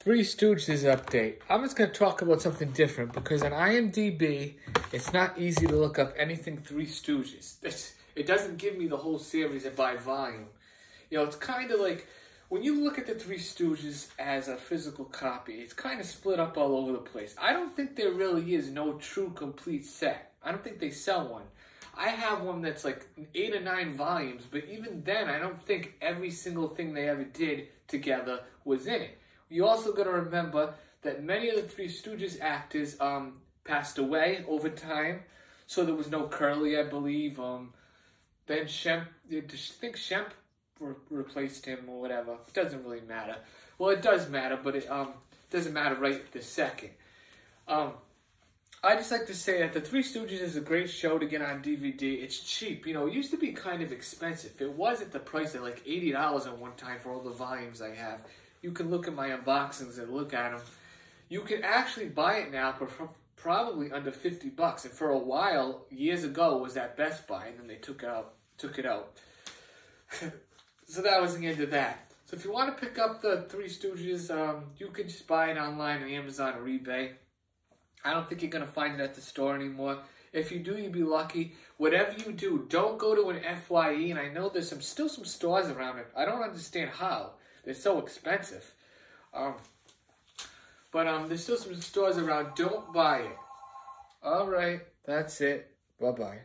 Three Stooges update. I'm just going to talk about something different because on IMDb, it's not easy to look up anything Three Stooges. It's, it doesn't give me the whole series by volume. You know, it's kind of like when you look at the Three Stooges as a physical copy, it's kind of split up all over the place. I don't think there really is no true complete set. I don't think they sell one. I have one that's like eight or nine volumes, but even then, I don't think every single thing they ever did together was in it. You also got to remember that many of the Three Stooges actors um, passed away over time, so there was no Curly, I believe. Um, then Shemp, I think Shemp re- replaced him or whatever. It doesn't really matter. Well, it does matter, but it um doesn't matter right this second. Um, I just like to say that The Three Stooges is a great show to get on DVD. It's cheap. You know, it used to be kind of expensive. It was at the price of like $80 at one time for all the volumes I have. You can look at my unboxings and look at them. You can actually buy it now for probably under 50 bucks. And for a while, years ago, was at Best Buy, and then they took out took it out. so that was the end of that. So if you want to pick up the Three Stooges, um, you can just buy it online on Amazon or eBay. I don't think you're going to find it at the store anymore. If you do, you'd be lucky. Whatever you do, don't go to an FYE. And I know there's some still some stores around it. I don't understand how. They're so expensive. Um, but um, there's still some stores around. Don't buy it. All right, that's it. Bye-bye.